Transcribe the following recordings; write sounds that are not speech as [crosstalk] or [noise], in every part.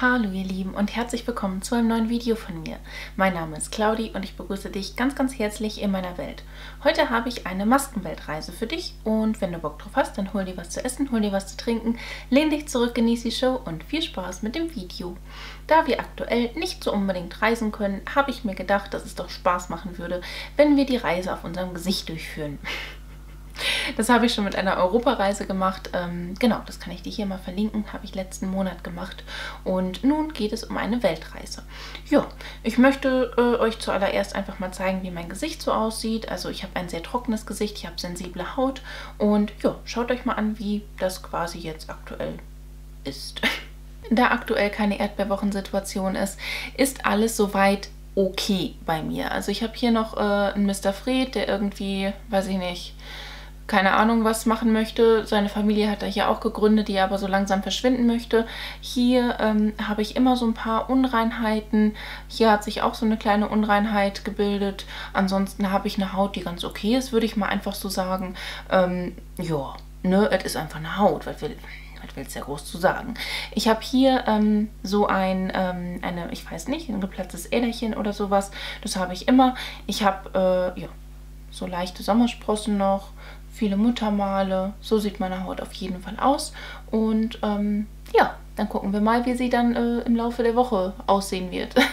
Hallo ihr Lieben und herzlich willkommen zu einem neuen Video von mir. Mein Name ist Claudi und ich begrüße dich ganz ganz herzlich in meiner Welt. Heute habe ich eine Maskenweltreise für dich und wenn du Bock drauf hast, dann hol dir was zu essen, hol dir was zu trinken, lehn dich zurück, genieß die Show und viel Spaß mit dem Video. Da wir aktuell nicht so unbedingt reisen können, habe ich mir gedacht, dass es doch Spaß machen würde, wenn wir die Reise auf unserem Gesicht durchführen. Das habe ich schon mit einer Europareise gemacht. Ähm, genau, das kann ich dir hier mal verlinken. Habe ich letzten Monat gemacht. Und nun geht es um eine Weltreise. Ja, ich möchte äh, euch zuallererst einfach mal zeigen, wie mein Gesicht so aussieht. Also ich habe ein sehr trockenes Gesicht, ich habe sensible Haut. Und ja, schaut euch mal an, wie das quasi jetzt aktuell ist. [laughs] Da aktuell keine Erdbeerwochensituation ist, ist alles soweit okay bei mir. Also ich habe hier noch äh, einen Mr. Fred, der irgendwie, weiß ich nicht, keine Ahnung was machen möchte. Seine Familie hat er hier auch gegründet, die er aber so langsam verschwinden möchte. Hier ähm, habe ich immer so ein paar Unreinheiten. Hier hat sich auch so eine kleine Unreinheit gebildet. Ansonsten habe ich eine Haut, die ganz okay ist, würde ich mal einfach so sagen. Ähm, ja, ne, es ist einfach eine Haut. Was will, was ja groß zu sagen? Ich habe hier ähm, so ein, ähm, eine, ich weiß nicht, ein geplatztes Äderchen oder sowas. Das habe ich immer. Ich habe, äh, ja, so leichte Sommersprossen noch viele Muttermale. So sieht meine Haut auf jeden Fall aus. Und ähm, ja, dann gucken wir mal, wie sie dann äh, im Laufe der Woche aussehen wird. [laughs]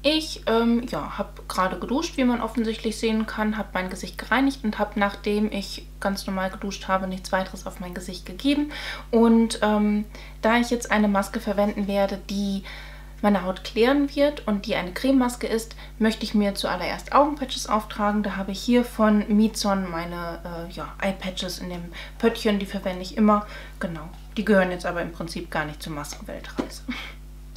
Ich ähm, ja, habe gerade geduscht, wie man offensichtlich sehen kann, habe mein Gesicht gereinigt und habe, nachdem ich ganz normal geduscht habe, nichts weiteres auf mein Gesicht gegeben. Und ähm, da ich jetzt eine Maske verwenden werde, die meine Haut klären wird und die eine Crememaske ist, möchte ich mir zuallererst Augenpatches auftragen. Da habe ich hier von Mizon meine äh, ja, Eyepatches in dem Pöttchen, die verwende ich immer. Genau, die gehören jetzt aber im Prinzip gar nicht zur Maskenweltreise.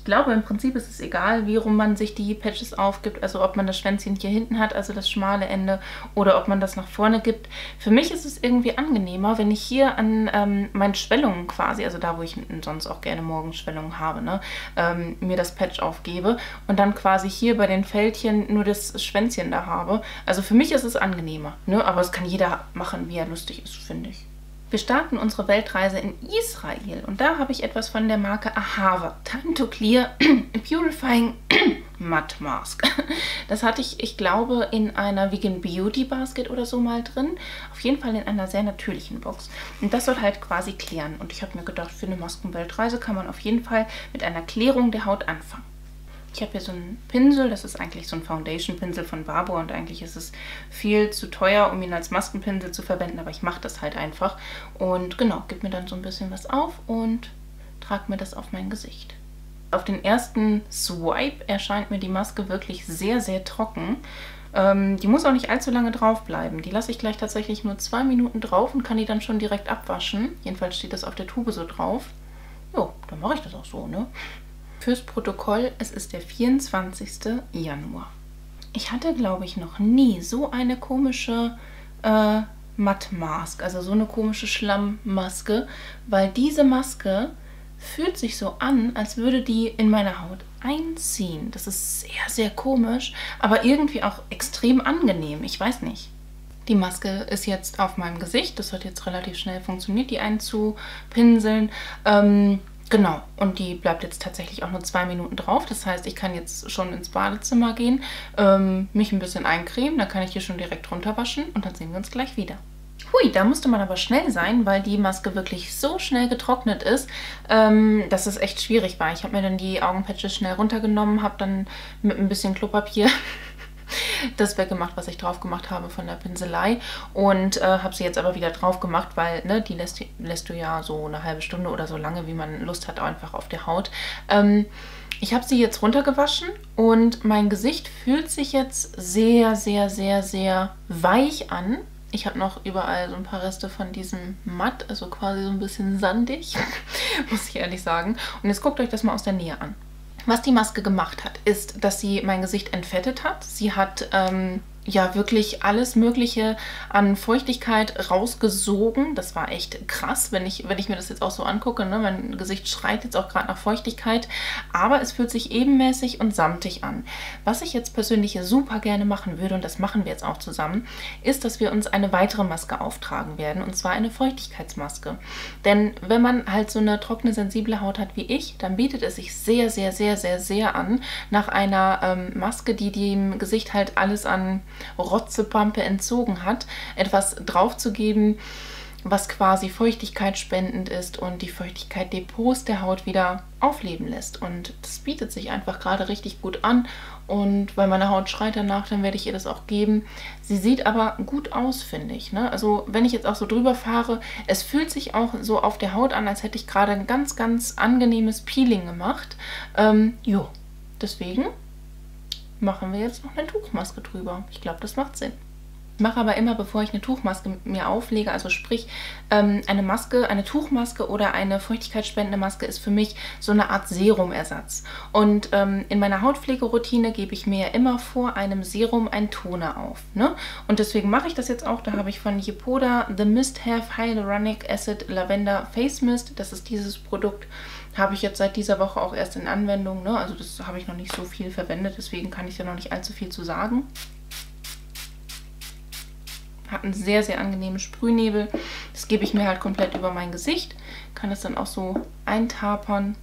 Ich glaube, im Prinzip ist es egal, wie rum man sich die Patches aufgibt. Also ob man das Schwänzchen hier hinten hat, also das schmale Ende, oder ob man das nach vorne gibt. Für mich ist es irgendwie angenehmer, wenn ich hier an ähm, meinen Schwellungen quasi, also da, wo ich sonst auch gerne Morgenschwellungen habe, ne, ähm, mir das Patch aufgebe und dann quasi hier bei den Fältchen nur das Schwänzchen da habe. Also für mich ist es angenehmer, ne? aber es kann jeder machen, wie er lustig ist, finde ich. Wir starten unsere Weltreise in Israel und da habe ich etwas von der Marke Ahava Time to Clear [clears throat] Purifying [clears throat] Matte Mask. [laughs] Das hatte ich, ich glaube, in einer Vegan Beauty Basket oder so mal drin. Auf jeden Fall in einer sehr natürlichen Box. Und das soll halt quasi klären. Und ich habe mir gedacht, für eine Maskenweltreise kann man auf jeden Fall mit einer Klärung der Haut anfangen. Ich habe hier so einen Pinsel, das ist eigentlich so ein Foundation-Pinsel von Barbour und eigentlich ist es viel zu teuer, um ihn als Maskenpinsel zu verwenden, aber ich mache das halt einfach. Und genau, gebe mir dann so ein bisschen was auf und trage mir das auf mein Gesicht. Auf den ersten Swipe erscheint mir die Maske wirklich sehr, sehr trocken. Ähm, die muss auch nicht allzu lange drauf bleiben. Die lasse ich gleich tatsächlich nur zwei Minuten drauf und kann die dann schon direkt abwaschen. Jedenfalls steht das auf der Tube so drauf. Jo, dann mache ich das auch so, ne? Fürs Protokoll, es ist der 24. Januar. Ich hatte, glaube ich, noch nie so eine komische äh, Matte Mask, also so eine komische Schlammmaske, weil diese Maske fühlt sich so an, als würde die in meine Haut einziehen. Das ist sehr, sehr komisch, aber irgendwie auch extrem angenehm. Ich weiß nicht. Die Maske ist jetzt auf meinem Gesicht. Das hat jetzt relativ schnell funktioniert, die einzupinseln. Ähm, Genau, und die bleibt jetzt tatsächlich auch nur zwei Minuten drauf. Das heißt, ich kann jetzt schon ins Badezimmer gehen, ähm, mich ein bisschen eincremen, dann kann ich hier schon direkt runterwaschen und dann sehen wir uns gleich wieder. Hui, da musste man aber schnell sein, weil die Maske wirklich so schnell getrocknet ist, ähm, dass es echt schwierig war. Ich habe mir dann die Augenpatches schnell runtergenommen, habe dann mit ein bisschen Klopapier [laughs] das weggemacht, was ich drauf gemacht habe von der Pinselei und äh, habe sie jetzt aber wieder drauf gemacht, weil ne, die lässt, lässt du ja so eine halbe Stunde oder so lange, wie man Lust hat, einfach auf der Haut. Ähm, ich habe sie jetzt runtergewaschen und mein Gesicht fühlt sich jetzt sehr, sehr, sehr, sehr weich an. Ich habe noch überall so ein paar Reste von diesem Matt, also quasi so ein bisschen sandig, [laughs] muss ich ehrlich sagen. Und jetzt guckt euch das mal aus der Nähe an. Was die Maske gemacht hat, ist, dass sie mein Gesicht entfettet hat. Sie hat ähm, ja wirklich alles Mögliche an Feuchtigkeit rausgesogen. Das war echt krass, wenn ich, wenn ich mir das jetzt auch so angucke. Ne? Mein Gesicht schreit jetzt auch gerade nach Feuchtigkeit, aber es fühlt sich ebenmäßig und samtig an. Was ich jetzt persönlich super gerne machen würde, und das machen wir jetzt auch zusammen, ist, dass wir uns eine weitere Maske auftragen werden, und zwar eine Feuchtigkeitsmaske. Denn wenn man halt so eine trockene, sensible Haut hat wie ich, dann bietet es sich sehr, sehr, sehr, sehr, sehr an, nach einer ähm, Maske, die dem Gesicht halt alles an Rotzepampe entzogen hat, etwas draufzugeben, was quasi feuchtigkeitsspendend ist und die Feuchtigkeit-Depots der Haut wieder aufleben lässt. Und das bietet sich einfach gerade richtig gut an. Und weil meine Haut schreit danach, dann werde ich ihr das auch geben. Sie sieht aber gut aus, finde ich. Ne? Also wenn ich jetzt auch so drüber fahre, es fühlt sich auch so auf der Haut an, als hätte ich gerade ein ganz, ganz angenehmes Peeling gemacht. Ähm, jo, deswegen machen wir jetzt noch eine Tuchmaske drüber. Ich glaube, das macht Sinn. Ich mache aber immer, bevor ich eine Tuchmaske mir auflege, also sprich ähm, eine Maske, eine Tuchmaske oder eine feuchtigkeitsspendende Maske ist für mich so eine Art Serumersatz. Und ähm, in meiner Hautpflegeroutine gebe ich mir immer vor einem Serum ein Toner auf. Ne? Und deswegen mache ich das jetzt auch. Da habe ich von Yepoda The Mist Have Hyaluronic Acid Lavender Face Mist. Das ist dieses Produkt. Habe ich jetzt seit dieser Woche auch erst in Anwendung. Ne? Also das habe ich noch nicht so viel verwendet, deswegen kann ich ja noch nicht allzu viel zu sagen. Hat einen sehr, sehr angenehmen Sprühnebel. Das gebe ich mir halt komplett über mein Gesicht. Kann das dann auch so eintapern.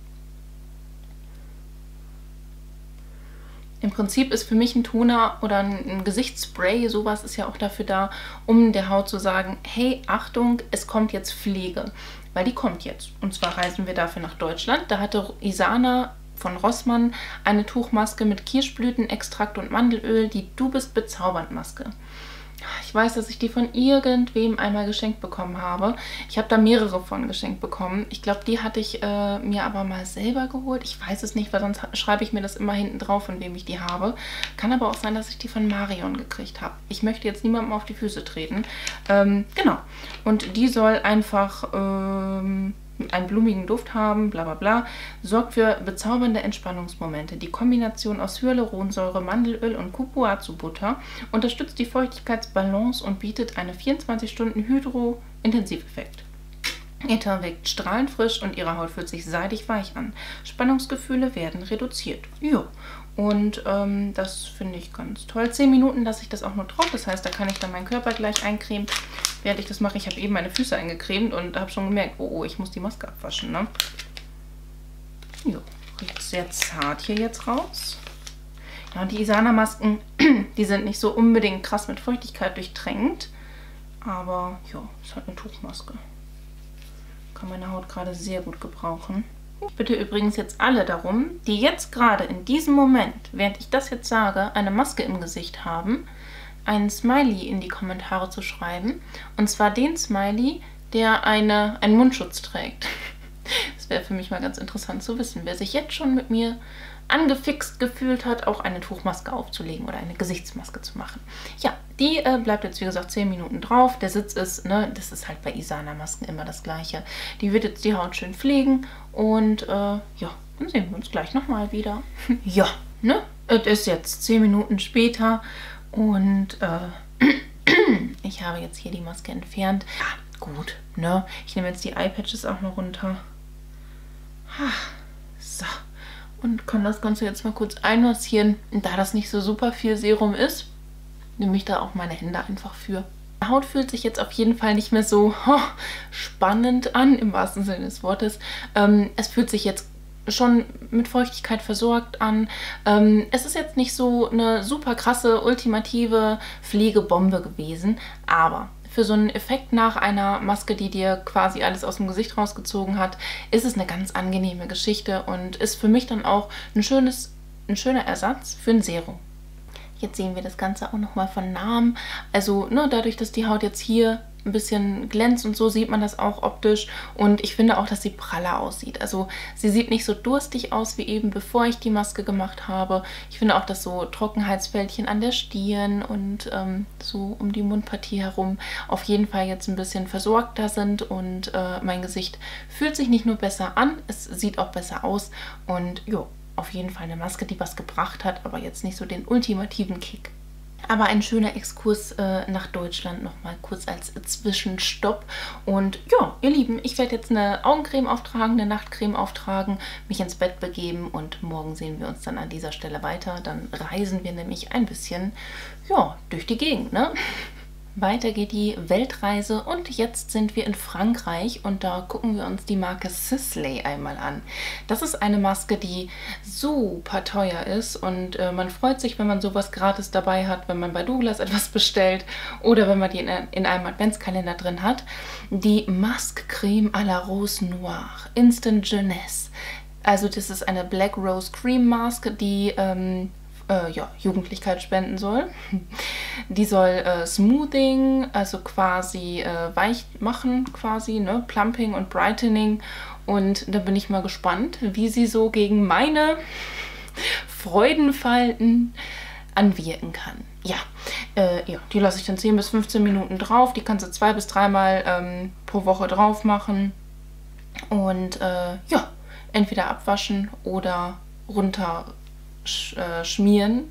Im Prinzip ist für mich ein Toner oder ein, Gesichtsspray, sowas ist ja auch dafür da, um der Haut zu sagen, hey, Achtung, es kommt jetzt Pflege weil die kommt jetzt. Und zwar reisen wir dafür nach Deutschland. Da hatte Isana von Rossmann eine Tuchmaske mit Kirschblütenextrakt und Mandelöl, die Du bist bezaubernd Maske. Ich weiß, dass ich die von irgendwem einmal geschenkt bekommen habe. Ich habe da mehrere von geschenkt bekommen. Ich glaube, die hatte ich äh, mir aber mal selber geholt. Ich weiß es nicht, weil sonst schreibe ich mir das immer hinten drauf, von wem ich die habe. Kann aber auch sein, dass ich die von Marion gekriegt habe. Ich möchte jetzt niemandem auf die Füße treten. Ähm, genau. Und die soll einfach... Ähm, einen blumigen Duft haben, bla bla bla, sorgt für bezaubernde Entspannungsmomente. Die Kombination aus Hyaluronsäure, Mandelöl und Cupuazu-Butter unterstützt die Feuchtigkeitsbalance und bietet einen 24-Stunden-Hydro-Intensiveffekt. Ihr Teint wirkt strahlend frisch und ihre Haut fühlt sich seidig weich an. Spannungsgefühle werden reduziert. Jo. Und ähm, das finde ich ganz toll. 10 Minuten lasse ich das auch nur drauf. Das heißt, da kann ich dann meinen Körper gleich eincremen. Während ich das mache, ich habe eben meine Füße eingecremt und habe schon gemerkt, oh, oh, ich muss die Maske abwaschen. Ne? Jo, riecht sehr zart hier jetzt raus. Ja, und die Isana-Masken, [clears throat] die sind nicht so unbedingt krass mit Feuchtigkeit durchtränkt. Aber ja, ist halt eine Tuchmaske. Kann meine Haut gerade sehr gut gebrauchen. Ich bitte übrigens jetzt alle darum, die jetzt gerade in diesem Moment, während ich das jetzt sage, eine Maske im Gesicht haben, einen Smiley in die Kommentare zu schreiben. Und zwar den Smiley, der eine, einen Mundschutz trägt. [laughs] Das wäre für mich mal ganz interessant zu wissen, wer sich jetzt schon mit mir angefixt gefühlt hat, auch eine Tuchmaske aufzulegen oder eine Gesichtsmaske zu machen. Ja, die äh, bleibt jetzt wie gesagt 10 Minuten drauf. Der Sitz ist, ne, das ist halt bei Isana-Masken immer das gleiche. Die wird jetzt die Haut schön pflegen und äh, ja, dann sehen wir uns gleich nochmal wieder. [laughs] ja, ne, es ist jetzt 10 Minuten später und äh, [clears throat] ich habe jetzt hier die Maske entfernt. Ja, gut, ne, ich nehme jetzt die Eyepatches auch noch runter. So und kann das Ganze jetzt mal kurz einmassieren. Da das nicht so super viel Serum ist, nehme ich da auch meine Hände einfach für. Die Haut fühlt sich jetzt auf jeden Fall nicht mehr so [laughs] oh, spannend an, im wahrsten Sinne des Wortes. Ähm, es fühlt sich jetzt schon mit Feuchtigkeit versorgt an. Ähm, es ist jetzt nicht so eine super krasse, ultimative Pflegebombe gewesen, aber für so einen Effekt nach einer Maske, die dir quasi alles aus dem Gesicht rausgezogen hat, ist es eine ganz angenehme Geschichte und ist für mich dann auch ein, schönes, ein schöner Ersatz für ein Serum. Jetzt sehen wir das Ganze auch nochmal von Namen. Also ne, dadurch, dass die Haut jetzt hier ein bisschen glänzt und so sieht man das auch optisch. Und ich finde auch, dass sie praller aussieht. Also sie sieht nicht so durstig aus wie eben bevor ich die Maske gemacht habe. Ich finde auch, dass so Trockenheitsfältchen an der Stirn und ähm, so um die Mundpartie herum auf jeden Fall jetzt ein bisschen versorgter sind. Und äh, mein Gesicht fühlt sich nicht nur besser an, es sieht auch besser aus. Und jo, auf jeden Fall eine Maske, die was gebracht hat, aber jetzt nicht so den ultimativen Kick. Aber ein schöner Exkurs äh, nach Deutschland nochmal kurz als Zwischenstopp. Und ja, ihr Lieben, ich werde jetzt eine Augencreme auftragen, eine Nachtcreme auftragen, mich ins Bett begeben und morgen sehen wir uns dann an dieser Stelle weiter. Dann reisen wir nämlich ein bisschen, ja, durch die Gegend, ne? Weiter geht die Weltreise und jetzt sind wir in Frankreich und da gucken wir uns die Marke Sisley einmal an. Das ist eine Maske, die super teuer ist und äh, man freut sich, wenn man sowas gratis dabei hat, wenn man bei Douglas etwas [laughs] bestellt oder wenn man die in, in einem Adventskalender drin hat. Die Maske Creme à la Rose Noire Instant Jeunesse. Also das ist eine Black Rose Cream Mask, die ähm, äh, ja, Jugendlichkeit spenden soll. Die soll äh, Smoothing, also quasi äh, weich machen, quasi, ne? Plumping und Brightening. Und da bin ich mal gespannt, wie sie so gegen meine Freudenfalten anwirken kann. Ja, äh, ja die lasse ich dann 10 bis 15 Minuten drauf. Die kannst du zwei bis dreimal ähm, pro Woche drauf machen. Und äh, ja, entweder abwaschen oder runter sch äh, schmieren.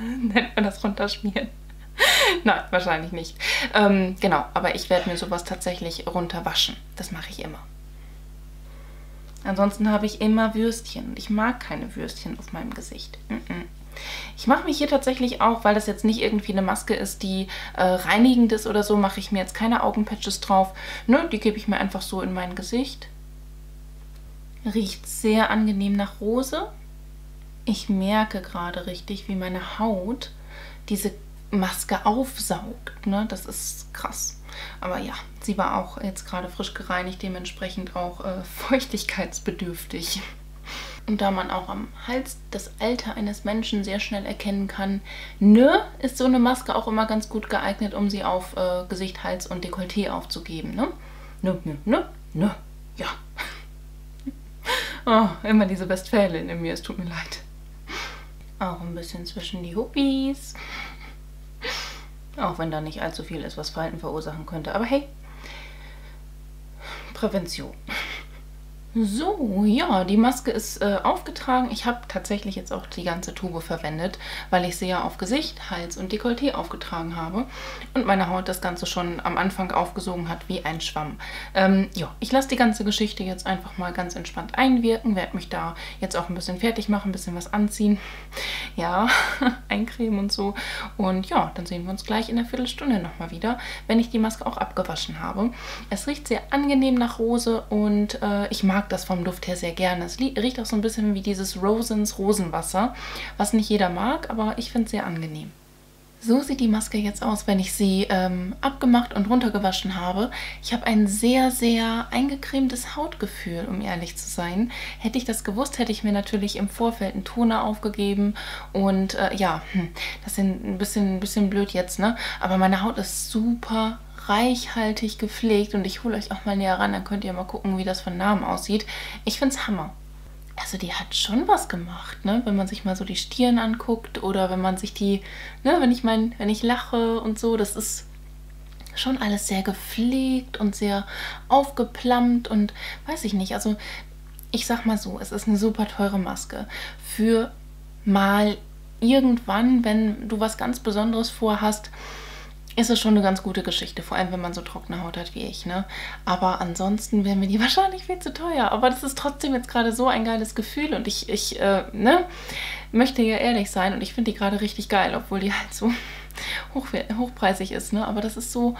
[laughs] Nennt man das runterschmieren? [laughs] Nein, wahrscheinlich nicht. Ähm, genau, aber ich werde mir sowas tatsächlich runterwaschen. Das mache ich immer. Ansonsten habe ich immer Würstchen. Ich mag keine Würstchen auf meinem Gesicht. Mm -mm. Ich mache mich hier tatsächlich auch, weil das jetzt nicht irgendwie eine Maske ist, die äh, reinigend ist oder so, mache ich mir jetzt keine Augenpatches drauf. Ne, die gebe ich mir einfach so in mein Gesicht. Riecht sehr angenehm nach Rose. Ich merke gerade richtig, wie meine Haut diese Maske aufsaugt. Ne? Das ist krass. Aber ja, sie war auch jetzt gerade frisch gereinigt, dementsprechend auch äh, [laughs] feuchtigkeitsbedürftig. Und da man auch am Hals das Alter eines Menschen sehr schnell erkennen kann, ne, ist so eine Maske auch immer ganz gut geeignet, um sie auf äh, Gesicht, Hals und Dekolleté aufzugeben. Ne, ne, ne, ne, ne, ja. [laughs] oh, immer diese Westfälin in mir, es tut mir leid. Auch ein bisschen zwischen die Huppies. Auch wenn da nicht allzu viel ist, was Falten verursachen könnte. Aber hey, Prävention. So, ja, die Maske ist äh, aufgetragen. Ich habe tatsächlich jetzt auch die ganze Tube verwendet, weil ich sie ja auf Gesicht, Hals und Dekolleté aufgetragen habe und meine Haut das Ganze schon am Anfang aufgesogen hat wie ein Schwamm. Ähm, ja, ich lasse die ganze Geschichte jetzt einfach mal ganz entspannt einwirken, werde mich da jetzt auch ein bisschen fertig machen, ein bisschen was anziehen, ja, [laughs] eincremen und so. Und ja, dann sehen wir uns gleich in einer Viertelstunde nochmal wieder, wenn ich die Maske auch abgewaschen habe. Es riecht sehr angenehm nach Rose und äh, ich mag das vom Duft her sehr gerne. Es riecht auch so ein bisschen wie dieses Rosens Rosenwasser, was nicht jeder mag, aber ich finde es sehr angenehm. So sieht die Maske jetzt aus, wenn ich sie ähm, abgemacht und runtergewaschen habe. Ich habe ein sehr, sehr eingecremtes Hautgefühl, um ehrlich zu sein. Hätte ich das gewusst, hätte ich mir natürlich im Vorfeld einen Toner aufgegeben. Und äh, ja, hm, das ist ein bisschen, ein bisschen blöd jetzt, ne? Aber meine Haut ist super reichhaltig gepflegt und ich hole euch auch mal näher ran, dann könnt ihr mal gucken, wie das von Namen aussieht. Ich finde es Hammer. Also die hat schon was gemacht, ne? Wenn man sich mal so die Stirn anguckt oder wenn man sich die, ne, wenn ich mein, wenn ich lache und so, das ist schon alles sehr gepflegt und sehr aufgeplammt und weiß ich nicht. Also ich sag mal so, es ist eine super teure Maske für mal irgendwann, wenn du was ganz Besonderes vorhast, ist es schon eine ganz gute Geschichte, vor allem wenn man so trockene Haut hat wie ich. Ne? Aber ansonsten wäre mir die [laughs] wahrscheinlich viel zu teuer. Aber das ist trotzdem jetzt gerade so ein geiles Gefühl und ich, ich äh, ne, möchte ja ehrlich sein und ich finde die gerade richtig geil, obwohl die halt so [laughs] hoch, hochpreisig ist. Ne? Aber das ist so,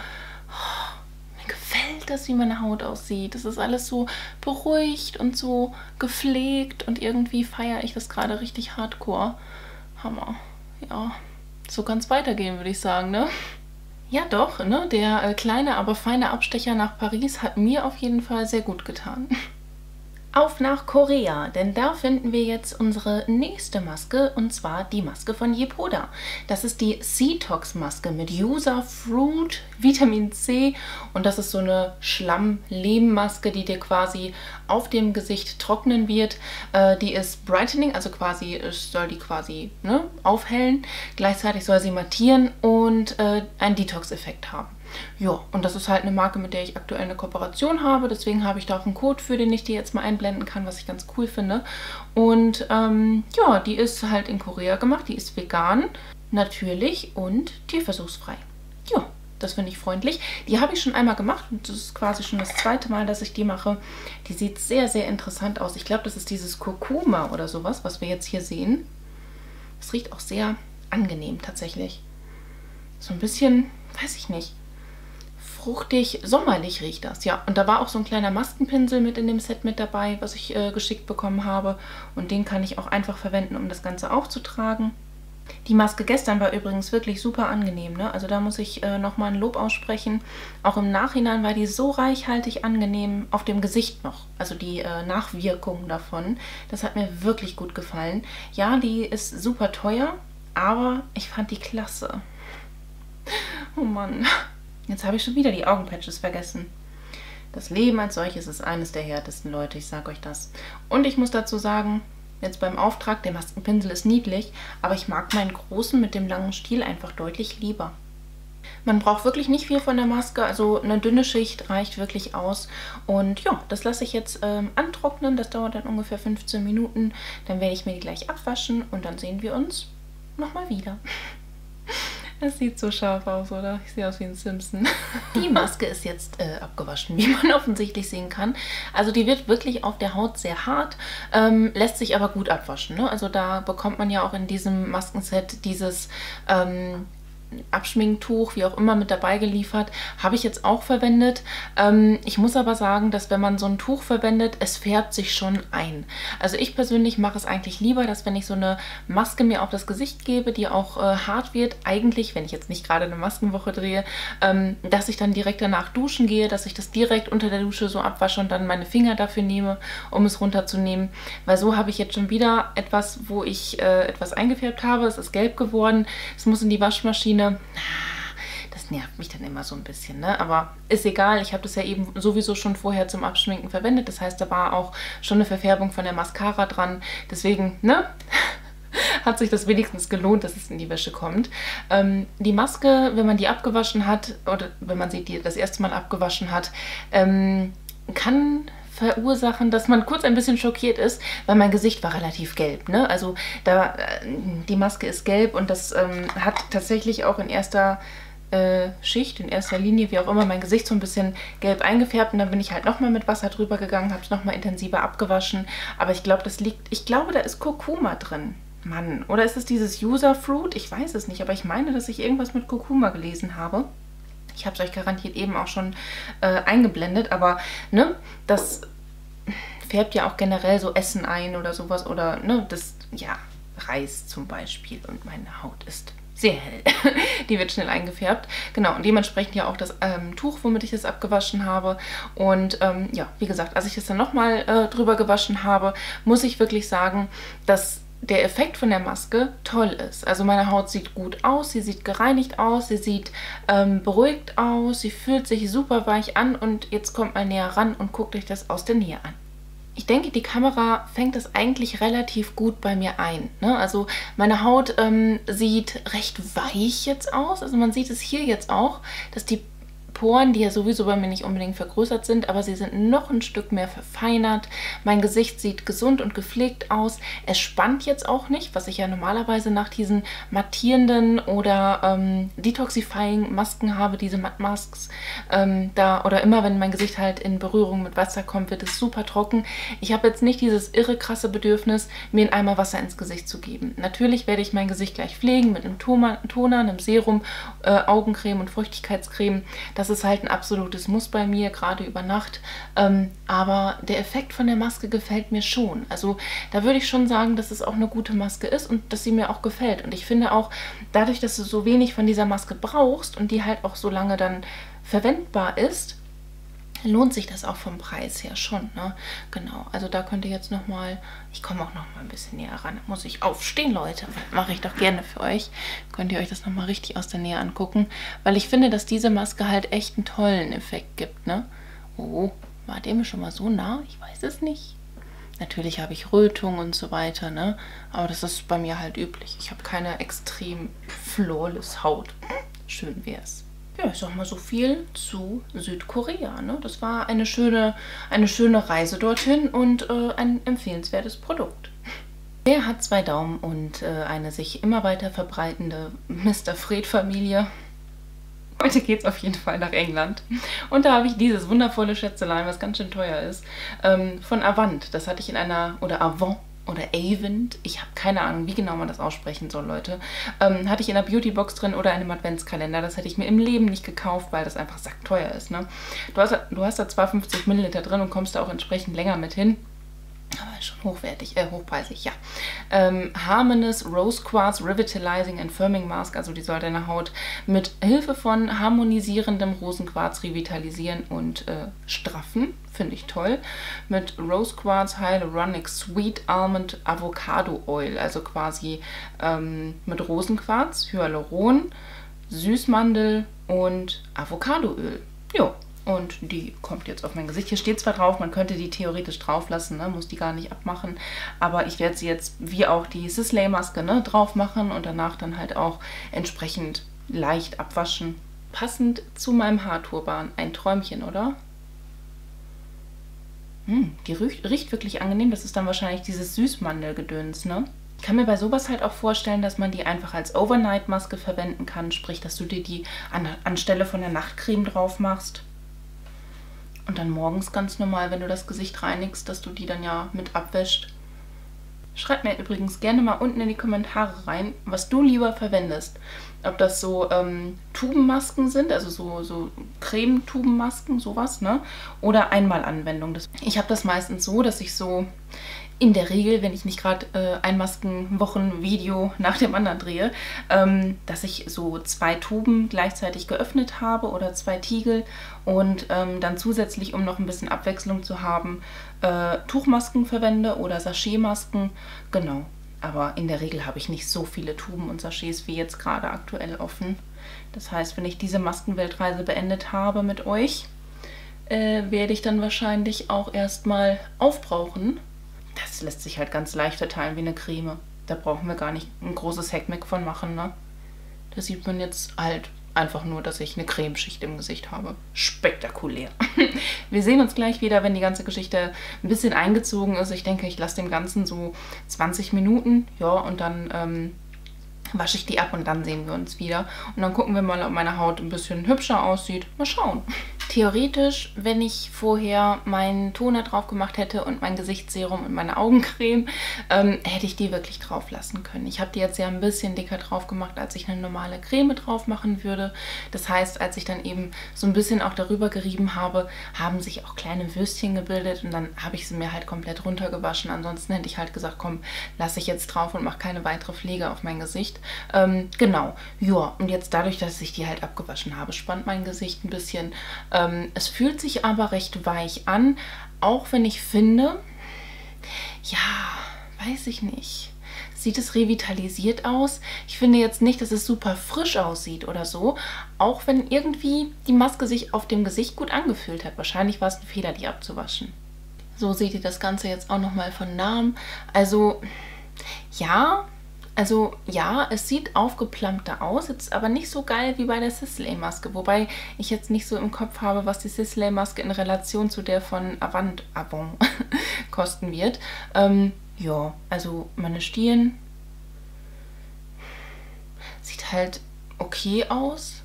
oh, mir gefällt das, wie meine Haut aussieht. Das ist alles so beruhigt und so gepflegt und irgendwie feiere ich das gerade richtig hardcore. Hammer. Ja, so kann es weitergehen, würde ich sagen, ne? Ja, doch, ne? Der äh, kleine, aber feine Abstecher nach Paris hat mir auf jeden Fall sehr gut getan. [laughs] Auf nach Korea, denn da finden wir jetzt unsere nächste Maske und zwar die Maske von Yepoda. Das ist die Cetox-Maske mit User Fruit, [laughs] Vitamin C und das ist so eine Schlamm-Lehm-Maske, die dir quasi auf dem Gesicht trocknen wird. Äh, die ist brightening, also quasi soll die quasi ne, aufhellen. Gleichzeitig soll sie mattieren und äh, einen Detox-Effekt haben. Ja, und das ist halt eine Marke, mit der ich aktuell eine Kooperation habe. Deswegen habe ich da auch einen Code für, den ich dir jetzt mal einblenden kann, was ich ganz cool finde. Und ähm, ja, die ist halt in Korea gemacht. Die ist vegan. natürlich und tierversuchsfrei. Ja, das finde ich freundlich. Die habe ich schon einmal gemacht und das ist quasi schon das zweite Mal, dass ich die mache. Die sieht sehr, sehr interessant aus. Ich glaube, das ist dieses Kurkuma oder sowas, was wir jetzt hier sehen. Es riecht auch sehr angenehm tatsächlich. So ein bisschen, weiß ich nicht, fruchtig, sommerlich riecht das. Ja, und da war auch so ein kleiner Maskenpinsel mit in dem Set mit dabei, was ich äh, geschickt bekommen habe. Und den kann ich auch einfach verwenden, um das Ganze aufzutragen. Die Maske gestern war übrigens wirklich super angenehm. Ne? Also da muss ich äh, nochmal ein Lob aussprechen. Auch im Nachhinein war die so reichhaltig angenehm auf dem Gesicht noch. Also die äh, Nachwirkungen davon. Das hat mir wirklich gut gefallen. Ja, die ist super teuer, aber ich fand die klasse. Oh Mann. Jetzt habe ich schon wieder die Augenpatches vergessen. Das Leben als solches ist eines der härtesten Leute, ich sage euch das. Und ich muss dazu sagen, jetzt beim Auftrag, der Maskenpinsel ist niedlich, aber ich mag meinen großen mit dem langen Stiel einfach deutlich lieber. Man braucht wirklich nicht viel von der Maske, also eine dünne Schicht reicht wirklich aus. Und ja, das lasse ich jetzt ähm, antrocknen, das dauert dann ungefähr 15 Minuten. Dann werde ich mir die gleich abwaschen und dann sehen wir uns nochmal wieder. [laughs] Es sieht so scharf aus, oder? Ich sehe aus wie ein Simpson. [laughs] Die Maske ist jetzt äh, abgewaschen, [laughs] wie man offensichtlich sehen kann. Also die wird wirklich auf der Haut sehr hart, ähm, lässt sich aber gut abwaschen. Ne? Also da bekommt man ja auch in diesem Maskenset dieses ähm, Abschminktuch, wie auch immer, mit dabei geliefert. Habe ich jetzt auch verwendet. Ähm, ich muss aber sagen, dass wenn man so ein Tuch verwendet, es färbt sich schon ein. Also ich persönlich mache es eigentlich lieber, dass wenn ich so eine Maske mir auf das Gesicht gebe, die auch äh, hart wird, eigentlich, wenn ich jetzt nicht gerade eine Maskenwoche drehe, ähm, dass ich dann direkt danach duschen gehe, dass ich das direkt unter der Dusche so abwasche und dann meine Finger dafür nehme, um es runterzunehmen. Weil so habe ich jetzt schon wieder etwas, wo ich äh, etwas eingefärbt habe. Es ist gelb geworden. Es muss in die Waschmaschine Schiene. Das nervt mich dann immer so ein bisschen, ne? Aber ist egal, ich habe das ja eben sowieso schon vorher zum Abschminken verwendet. Das heißt, da war auch schon eine Verfärbung von der Mascara dran. Deswegen, ne? [laughs] hat sich das wenigstens gelohnt, dass es in die Wäsche kommt. Ähm, die Maske, wenn man die abgewaschen hat, oder wenn man sie das erste Mal abgewaschen hat, ähm, kann verursachen, dass man kurz ein bisschen schockiert ist, weil mein Gesicht war relativ gelb. Ne? Also da äh, die Maske ist gelb und das ähm, hat tatsächlich auch in erster äh, Schicht, in erster Linie, wie auch immer, mein Gesicht so ein bisschen gelb eingefärbt und dann bin ich halt nochmal mit Wasser drüber gegangen, habe es nochmal intensiver abgewaschen. Aber ich glaube, das liegt, ich glaube, da ist Kurkuma drin. Mann, oder ist es dieses User Fruit? Ich weiß es nicht, aber ich meine, dass ich irgendwas mit Kurkuma gelesen habe. Ich habe es euch garantiert eben auch schon äh, eingeblendet, aber ne, das färbt ja auch generell so Essen ein oder sowas oder ne, das, ja, Reis zum Beispiel und meine Haut ist sehr hell. [laughs] Die wird schnell eingefärbt. Genau, und dementsprechend ja auch das ähm, Tuch, womit ich das abgewaschen habe. Und ähm, ja, wie gesagt, als ich das dann nochmal äh, drüber gewaschen habe, muss ich wirklich sagen, dass der Effekt von der Maske toll ist. Also meine Haut sieht gut aus, sie sieht gereinigt aus, sie sieht ähm, beruhigt aus, sie fühlt sich super weich an und jetzt kommt mal näher ran und guckt euch das aus der Nähe an. Ich denke, die Kamera fängt das eigentlich relativ gut bei mir ein. Ne? Also meine Haut ähm, sieht recht weich jetzt aus. Also man sieht es hier jetzt auch, dass die Poren, die ja sowieso bei mir nicht unbedingt vergrößert sind, aber sie sind noch ein Stück mehr verfeinert. Mein Gesicht sieht gesund und gepflegt aus. Es spannt jetzt auch nicht, was ich ja normalerweise nach diesen mattierenden oder ähm, detoxifying Masken habe, diese Matt Masks. Ähm, da, oder immer, wenn mein Gesicht halt in Berührung mit Wasser kommt, wird es super trocken. Ich habe jetzt nicht dieses irre krasse Bedürfnis, mir einen Eimer Wasser ins Gesicht zu geben. Natürlich werde ich mein Gesicht gleich pflegen mit einem Toner, einem Serum, äh, Augencreme und Feuchtigkeitscreme. Das ist halt ein absolutes Muss bei mir, gerade über Nacht. Ähm, aber der Effekt von der Maske gefällt mir schon. Also da würde ich schon sagen, dass es auch eine gute Maske ist und dass sie mir auch gefällt. Und ich finde auch, dadurch, dass du so wenig von dieser Maske brauchst und die halt auch so lange dann verwendbar ist, lohnt sich das auch vom Preis her schon. Ne? Genau, also da könnt ihr jetzt nochmal, ich komme auch nochmal ein bisschen näher ran. Muss ich aufstehen, Leute. Mache ich doch gerne für euch. Könnt ihr euch das nochmal richtig aus der Nähe angucken. Weil ich finde, dass diese Maske halt echt einen tollen Effekt gibt. Ne? Oh, war dem schon mal so nah? Ich weiß es nicht. Natürlich habe ich Rötung und so weiter, ne? Aber das ist bei mir halt üblich. Ich habe keine extrem flawless Haut. Schön wäre es ja, ich sag mal so viel zu Südkorea. Ne? Das war eine schöne, eine schöne Reise dorthin und äh, ein empfehlenswertes Produkt. Der hat zwei Daumen und äh, eine sich immer weiter verbreitende Mr. Fred-Familie. Heute geht es auf jeden Fall nach England. Und da habe ich dieses wundervolle Schätzelein, was ganz schön teuer ist, ähm, von Avant. Das hatte ich in einer, oder Avant oder Avent, ich habe keine Ahnung, wie genau man das aussprechen soll, Leute, ähm, hatte ich in einer Beautybox drin oder einem Adventskalender. Das hätte ich mir im Leben nicht gekauft, weil das einfach sackteuer ist. Ne? Du, hast, du hast da zwar 50 Milliliter drin und kommst da auch entsprechend länger mit hin. Aber schon hochwertig, äh, hochpreisig, ja. Ähm, Harmonous Rose Quartz Revitalizing and Firming Mask, also die soll deine Haut mit Hilfe von harmonisierendem Rosenquarz revitalisieren und äh, straffen. Finde ich toll. Mit Rose Quartz Hyaluronic Sweet Almond Avocado Oil, also quasi ähm, mit Rosenquarz, Hyaluron, Süßmandel und Avocadoöl. Jo, und die kommt jetzt auf mein Gesicht. Hier steht zwar drauf, man könnte die theoretisch drauf lassen, ne? muss die gar nicht abmachen. Aber ich werde sie jetzt wie auch die Sisley-Maske ne? drauf machen und danach dann halt auch entsprechend leicht abwaschen. Passend zu meinem Haarturban. Ein Träumchen, oder? Hm, die riecht, riecht wirklich angenehm. Das ist dann wahrscheinlich dieses Süßmandelgedöns, ne? Ich kann mir bei sowas halt auch vorstellen, dass man die einfach als Overnight-Maske verwenden kann. Sprich, dass du dir die an, anstelle von der Nachtcreme drauf machst. Und dann morgens ganz normal, wenn du das Gesicht reinigst, dass du die dann ja mit abwäscht. Schreib mir übrigens gerne mal unten in die Kommentare rein, was du lieber verwendest. Ob das so ähm, Tubenmasken sind, also so, so Cremetubenmasken, sowas, ne? Oder Einmalanwendung. Ich habe das meistens so, dass ich so in der Regel, wenn ich nicht gerade äh, ein Maskenwochen-Video nach dem anderen drehe, ähm, dass ich so zwei Tuben gleichzeitig geöffnet habe oder zwei Tiegel und ähm, dann zusätzlich, um noch ein bisschen Abwechslung zu haben, äh, Tuchmasken verwende oder Sachetmasken. Genau, aber in der Regel habe ich nicht so viele Tuben und Sachets wie jetzt gerade aktuell offen. Das heißt, wenn ich diese Maskenweltreise beendet habe mit euch, äh, werde ich dann wahrscheinlich auch erstmal aufbrauchen das lässt sich halt ganz leicht verteilen wie eine Creme. Da brauchen wir gar nicht ein großes Hackmack von machen, ne? Da sieht man jetzt halt einfach nur, dass ich eine Cremeschicht im Gesicht habe. Spektakulär. [laughs] Wir sehen uns gleich wieder, wenn die ganze Geschichte ein bisschen eingezogen ist. Ich denke, ich lasse dem Ganzen so 20 Minuten. Ja, und dann ähm, wasche ich die ab und dann sehen wir uns wieder. Und dann gucken wir mal, ob meine Haut ein bisschen hübscher aussieht. Mal schauen. [laughs] Theoretisch, wenn ich vorher meinen Toner drauf gemacht hätte und mein Gesichtsserum und meine Augencreme, ähm, hätte ich die wirklich drauf lassen können. Ich habe die jetzt ja ein bisschen dicker drauf gemacht, als ich eine normale Creme drauf machen würde. Das heißt, als ich dann eben so ein bisschen auch darüber gerieben habe, haben sich auch kleine Würstchen gebildet und dann habe ich sie mir halt komplett runtergewaschen. Ansonsten hätte ich halt gesagt, komm, lasse ich jetzt drauf und mache keine weitere Pflege auf mein Gesicht. Ähm, genau, ja, und jetzt dadurch, dass ich die halt abgewaschen habe, spannt mein Gesicht ein bisschen. Ähm, ähm, es fühlt sich aber recht weich an, auch wenn ich finde, ja, weiß ich nicht. Sieht es revitalisiert aus? Ich finde jetzt nicht, dass es super frisch aussieht oder so, auch wenn irgendwie die Maske sich auf dem Gesicht gut angefühlt hat. Wahrscheinlich war es ein Fehler, die abzuwaschen. So seht ihr das Ganze jetzt auch nochmal von nahem. Also, ja, also ja, es sieht aufgeplampter aus, jetzt aber nicht so geil wie bei der Sisley-Maske. Wobei ich jetzt nicht so im Kopf habe, was die Sisley-Maske in Relation zu der von Avant Avon [laughs] kosten wird. Ähm, ja, also meine Stirn sieht halt okay aus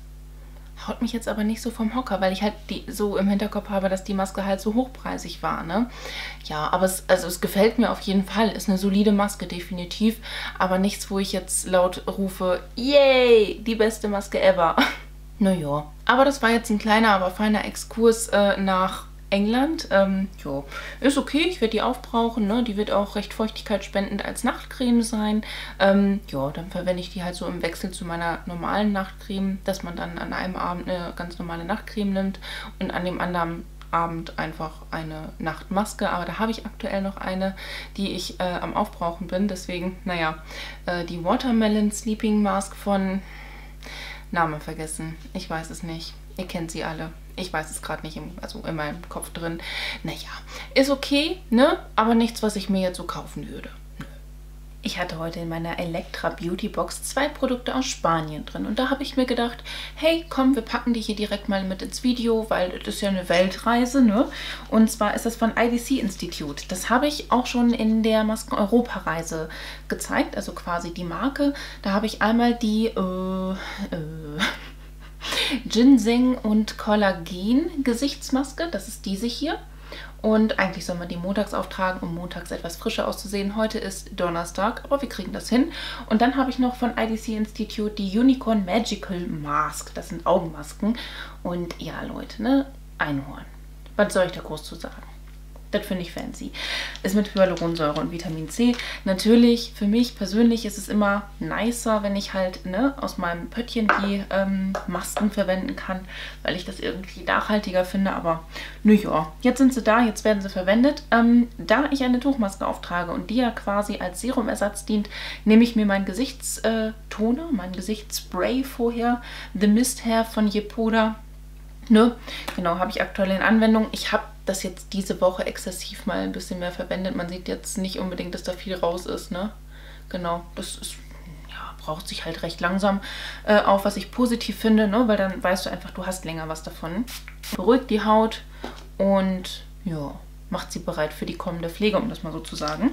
haut mich jetzt aber nicht so vom Hocker, weil ich halt die, so im Hinterkopf habe, dass die Maske halt so hochpreisig war, ne? Ja, aber es, also es gefällt mir auf jeden Fall. Ist eine solide Maske, definitiv. Aber nichts, wo ich jetzt laut rufe, yay, die beste Maske ever. [laughs] naja, aber das war jetzt ein kleiner, aber feiner Exkurs äh, nach England. Ähm, jo, ist okay, ich werde die aufbrauchen. Ne? Die wird auch recht feuchtigkeitsspendend als Nachtcreme sein. Ähm, ja, dann verwende ich die halt so im Wechsel zu meiner normalen Nachtcreme, dass man dann an einem Abend eine ganz normale Nachtcreme nimmt und an dem anderen Abend einfach eine Nachtmaske. Aber da habe ich aktuell noch eine, die ich äh, am Aufbrauchen bin. Deswegen, naja, äh, die Watermelon Sleeping Mask von... Name vergessen. Ich weiß es nicht. Ihr kennt sie alle. Ich weiß es gerade nicht, im, also in meinem Kopf drin. Naja, ist okay, ne? Aber nichts, was ich mir jetzt so kaufen würde. Ich hatte heute in meiner Elektra Beauty Box zwei Produkte aus Spanien drin und da habe ich mir gedacht, hey, komm, wir packen die hier direkt mal mit ins Video, weil das ist ja eine Weltreise, ne? Und zwar ist das von IDC Institute. Das habe ich auch schon in der Masken-Europa-Reise gezeigt, also quasi die Marke. Da habe ich einmal die äh, äh, Ginseng und Kollagen Gesichtsmaske, das ist diese hier. Und eigentlich soll man die montags auftragen, um montags etwas frischer auszusehen. Heute ist Donnerstag, aber wir kriegen das hin. Und dann habe ich noch von IDC Institute die Unicorn Magical Mask. Das sind Augenmasken. Und ja, Leute, ne? Einhorn. Was soll ich da groß zu sagen? Das finde ich fancy. Ist mit Hyaluronsäure und Vitamin C. Natürlich, für mich persönlich ist es immer nicer, wenn ich halt ne, aus meinem Pöttchen die ähm, Masken verwenden kann, weil ich das irgendwie nachhaltiger finde. Aber naja, jetzt sind sie da, jetzt werden sie verwendet. Ähm, da ich eine Tuchmaske auftrage und die ja quasi als Serumersatz dient, nehme ich mir meinen Gesichtstoner, äh, mein Gesichtsspray vorher, The Mist Hair von Yepoda. Ne? Genau, habe ich aktuell in Anwendung. Ich habe das jetzt diese Woche exzessiv mal ein bisschen mehr verwendet. Man sieht jetzt nicht unbedingt, dass da viel raus ist, ne? Genau, das ist, ja, braucht sich halt recht langsam äh, auf, was ich positiv finde, ne? Weil dann weißt du einfach, du hast länger was davon. Beruhigt die Haut und, ja, macht sie bereit für die kommende Pflege, um das mal so zu sagen.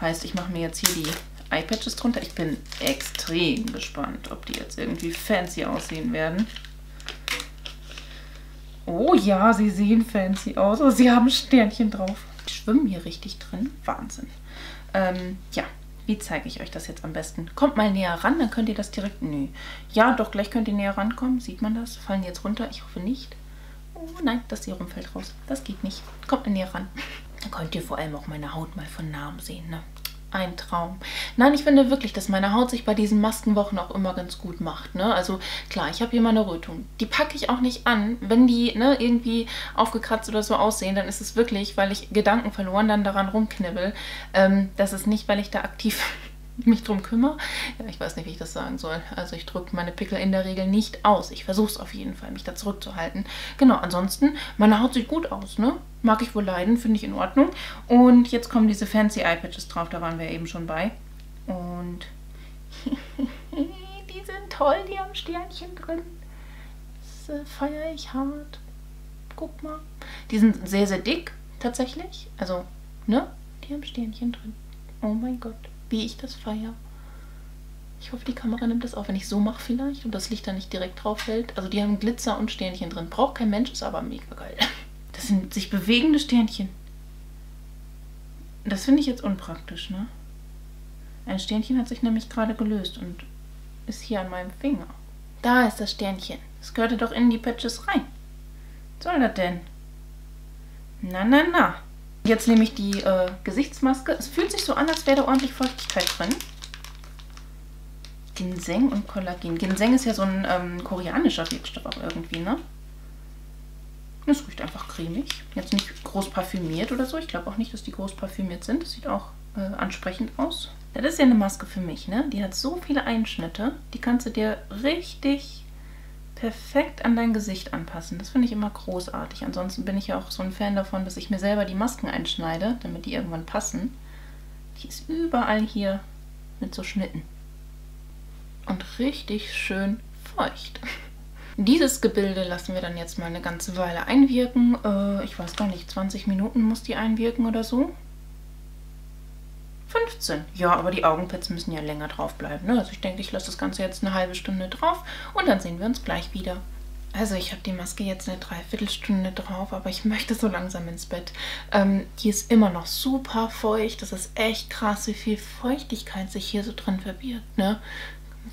Heißt, ich mache mir jetzt hier die Eyepatches drunter. Ich bin extrem gespannt, ob die jetzt irgendwie fancy aussehen werden. Oh ja, sie sehen fancy aus. Oh, sie haben Sternchen drauf. Die schwimmen hier richtig drin. Wahnsinn. Ähm, ja, wie zeige ich euch das jetzt am besten? Kommt mal näher ran, dann könnt ihr das direkt... Nö. Ja, doch, gleich könnt ihr näher rankommen. Sieht man das? Fallen die jetzt runter? Ich hoffe nicht. Oh nein, das Serum fällt raus. Das geht nicht. Kommt näher ran. Dann könnt ihr vor allem auch meine Haut mal von nahem sehen, ne? Ein Traum. Nein, ich finde wirklich, dass meine Haut sich bei diesen Maskenwochen auch immer ganz gut macht. Ne? Also klar, ich habe hier meine Rötung. Die packe ich auch nicht an. Wenn die ne, irgendwie aufgekratzt oder so aussehen, dann ist es wirklich, weil ich Gedanken verloren dann daran rumknibbel. Ähm, das ist nicht, weil ich da aktiv mich drum kümmere. Ja, ich weiß nicht, wie ich das sagen soll. Also ich drücke meine Pickel in der Regel nicht aus. Ich versuche es auf jeden Fall, mich da zurückzuhalten. Genau, ansonsten, meine Haut sieht gut aus, ne? Mag ich wohl leiden, finde ich in Ordnung. Und jetzt kommen diese fancy Eye-Patches drauf, da waren wir eben schon bei. Und [laughs] die sind toll, die haben Sternchen drin. Das äh, feiere ich hart. Guck mal. Die sind sehr, sehr dick, tatsächlich. Also, ne? Die haben Sternchen drin. Oh mein Gott wie ich das feiere. Ich hoffe, die Kamera nimmt das auf, wenn ich so mache vielleicht und das Licht da nicht direkt drauf fällt. Also die haben Glitzer und Sternchen drin. Braucht kein Mensch, ist aber mega geil. [laughs] Das sind sich bewegende Sternchen. Das finde ich jetzt unpraktisch, ne? Ein Sternchen hat sich nämlich gerade gelöst und ist hier an meinem Finger. Da ist das Sternchen. Es gehörte doch in die Patches rein. Was soll das denn? Na, na, na. Jetzt nehme ich die äh, Gesichtsmaske. Es fühlt sich so an, als wäre da ordentlich Feuchtigkeit drin. Ginseng und Kollagen. Ginseng ist ja so ein ähm, koreanischer Wirkstoff auch irgendwie, ne? Es riecht einfach cremig. Jetzt nicht groß parfümiert oder so. Ich glaube auch nicht, dass die groß parfümiert sind. Das sieht auch äh, ansprechend aus. Das ist ja eine Maske für mich, ne? Die hat so viele Einschnitte. Die kannst du dir richtig perfekt an dein Gesicht anpassen. Das finde ich immer großartig. Ansonsten bin ich ja auch so ein Fan davon, dass ich mir selber die Masken einschneide, damit die irgendwann passen. Die ist überall hier mit so Schnitten. Und richtig schön feucht. [laughs] Dieses Gebilde lassen wir dann jetzt mal eine ganze Weile einwirken. Äh, ich weiß gar nicht, 20 Minuten muss die einwirken oder so. 15. Ja, aber die Augenpads müssen ja länger drauf bleiben. Ne? Also ich denke, ich lasse das Ganze jetzt eine halbe Stunde drauf und dann sehen wir uns gleich wieder. Also ich habe die Maske jetzt eine Dreiviertelstunde drauf, aber ich möchte so langsam ins Bett. Ähm, die ist immer noch super feucht. Das ist echt krass, wie viel Feuchtigkeit sich hier so drin verbirgt. Ne?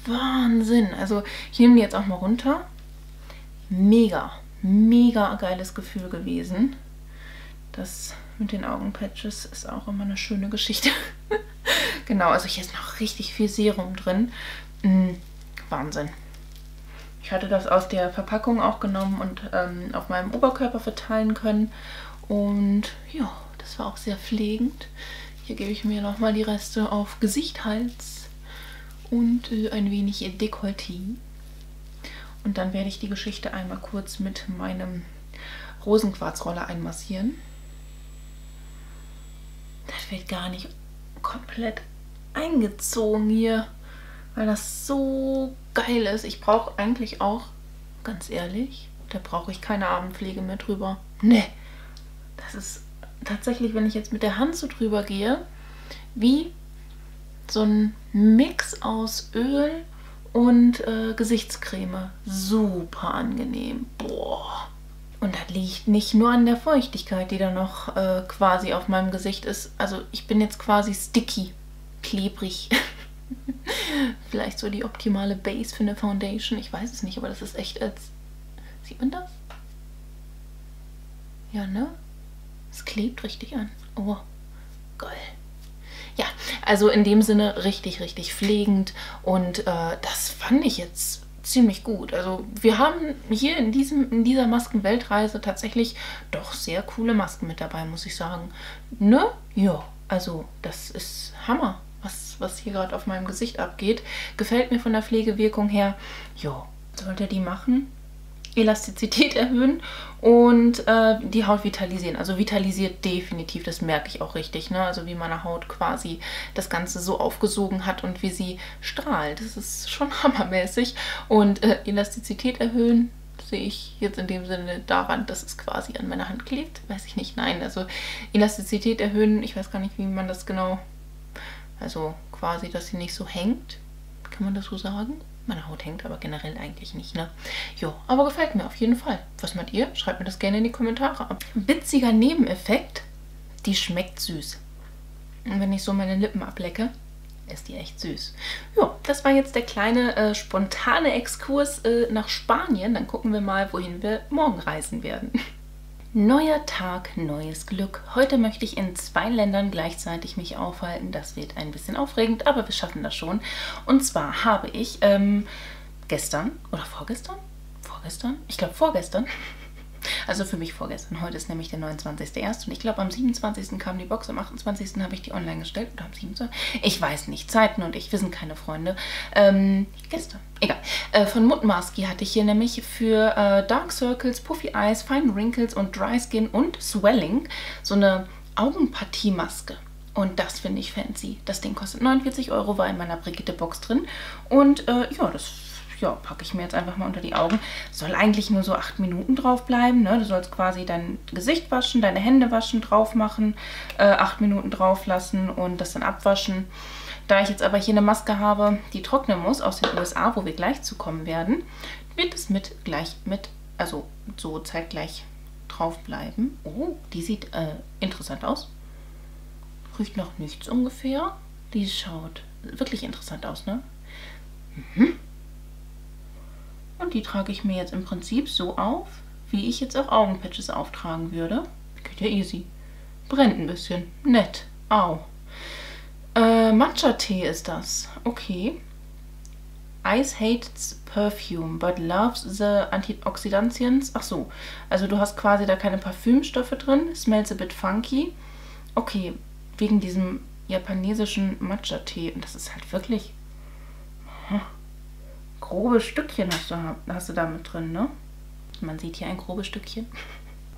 Wahnsinn. Also ich nehme die jetzt auch mal runter. Mega, mega geiles Gefühl gewesen. Das mit den Augenpatches ist auch immer eine schöne Geschichte. [laughs] genau, also hier ist noch richtig viel Serum drin. Mhm, Wahnsinn. Ich hatte das aus der Verpackung auch genommen und ähm, auf meinem Oberkörper verteilen können. Und ja, das war auch sehr pflegend. Hier gebe ich mir nochmal die Reste auf Gesicht, Hals und äh, ein wenig Dekolleté. Und dann werde ich die Geschichte einmal kurz mit meinem Rosenquarzroller einmassieren. Das wird gar nicht komplett eingezogen hier, weil das so geil ist. Ich brauche eigentlich auch, ganz ehrlich, da brauche ich keine Abendpflege mehr drüber. Ne, das ist tatsächlich, wenn ich jetzt mit der Hand so drüber gehe, wie so ein Mix aus Öl und äh, Gesichtscreme. Super angenehm. Boah. Und das liegt nicht nur an der Feuchtigkeit, die da noch äh, quasi auf meinem Gesicht ist. Also ich bin jetzt quasi sticky, klebrig. [laughs] Vielleicht so die optimale Base für eine Foundation. Ich weiß es nicht, aber das ist echt als... Sieht man das? Ja, ne? Es klebt richtig an. Oh, geil. Ja, also in dem Sinne richtig, richtig pflegend und äh, das fand ich jetzt ziemlich gut. Also wir haben hier in, diesem, in dieser Maskenweltreise tatsächlich doch sehr coole Masken mit dabei, muss ich sagen. Ne? Ja, also das ist Hammer, was, was hier gerade auf meinem Gesicht abgeht. Gefällt mir von der Pflegewirkung her. Ja, sollte die machen? Elastizität erhöhen und äh, die Haut vitalisieren. Also vitalisiert definitiv, das merke ich auch richtig. Ne? Also wie meine Haut quasi das Ganze so aufgesogen hat und wie sie strahlt. Das ist schon [laughs] hammermäßig. Und äh, Elastizität erhöhen sehe ich jetzt in dem Sinne daran, dass es quasi an meiner Hand klebt. Weiß ich nicht, nein. Also Elastizität erhöhen, ich weiß gar nicht, wie man das genau... Also quasi, dass sie nicht so hängt. Kann man das so sagen? Meine Haut hängt aber generell eigentlich nicht, ne? Jo, aber gefällt mir auf jeden Fall. Was meint ihr? Schreibt mir das gerne in die Kommentare. Witziger Nebeneffekt, die schmeckt süß. Und wenn ich so meine Lippen ablecke, ist die echt süß. Ja, das war jetzt der kleine äh, spontane Exkurs äh, nach Spanien. Dann gucken wir mal, wohin wir morgen reisen werden. [laughs] Neuer Tag, neues Glück. Heute möchte ich in zwei Ländern gleichzeitig mich aufhalten. Das wird ein bisschen aufregend, aber wir schaffen das schon. Und zwar habe ich ähm, gestern oder vorgestern? Vorgestern? Ich glaube vorgestern also für mich vorgestern. Heute ist nämlich der 29.01. und ich glaube am 27. kam die Box, am 28. habe ich die online gestellt. Oder am 27. Ich weiß nicht. Zeiten und ich, wir sind keine Freunde. Ähm, gestern. Egal. Äh, von Mutmaski hatte ich hier nämlich für äh, Dark Circles, Puffy Eyes, Fine Wrinkles und Dry Skin und Swelling so eine Augenpartie-Maske. Und das finde ich fancy. Das Ding kostet 49 Euro, war in meiner Brigitte-Box drin. Und äh, ja, das ja, packe ich mir jetzt einfach mal unter die Augen. Soll eigentlich nur so acht Minuten drauf bleiben. Ne? Du sollst quasi dein Gesicht waschen, deine Hände waschen, drauf machen, äh, acht Minuten drauf lassen und das dann abwaschen. Da ich jetzt aber hier eine Maske habe, die trocknen muss aus den USA, wo wir gleich zukommen werden, wird es mit gleich mit, also so zeitgleich drauf bleiben. Oh, die sieht äh, interessant aus. Riecht noch nichts ungefähr. Die schaut wirklich interessant aus, ne? Mhm. Und die trage ich mir jetzt im Prinzip so auf, wie ich jetzt auch Augenpatches auftragen würde. Geht ja easy. Brennt ein bisschen. Nett. Au. Äh, Matcha-Tee ist das. Okay. Ice hates perfume, but loves the antioxidants. Ach so, also du hast quasi da keine Parfümstoffe drin. Smells a bit funky. Okay, wegen diesem japanesischen Matcha-Tee. Und das ist halt wirklich... Hm grobe Stückchen hast du, hast du da mit drin, ne? Man sieht hier ein grobes Stückchen.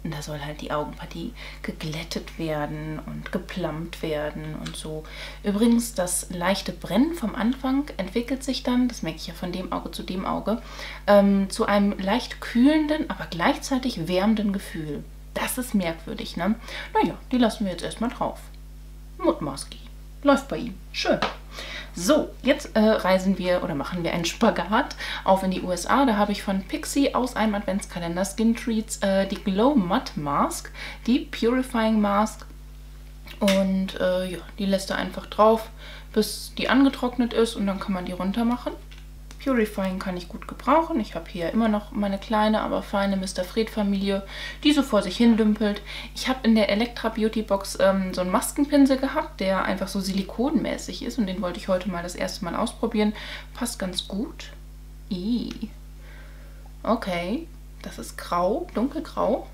Und da soll halt die Augenpartie geglättet werden und geplammt werden und so. Übrigens, das leichte Brennen vom Anfang entwickelt sich dann, das merke ich ja von dem Auge zu dem Auge, ähm, zu einem leicht kühlenden, aber gleichzeitig wärmenden Gefühl. Das ist merkwürdig, ne? Naja, die lassen wir jetzt erstmal drauf. Mutmaski. Läuft bei ihm. Schön. So, jetzt äh, reisen wir oder machen wir einen Spagat auf in die USA. Da habe ich von Pixie aus einem Adventskalender Skin Treats äh, die Glow Matte Mask, die Purifying Mask. Und äh, ja, die lässt er einfach drauf, bis die angetrocknet ist und dann kann man die runter machen. Purifying kann ich gut gebrauchen. Ich habe hier immer noch meine kleine, aber feine Mr. Fred Familie, die so vor sich hin dümpelt. Ich habe in der Elektra Beauty Box ähm, so einen Maskenpinsel gehabt, der einfach so silikonmäßig ist und den wollte ich heute mal das erste Mal ausprobieren. Passt ganz gut. Ii. Okay, das ist grau, dunkelgrau.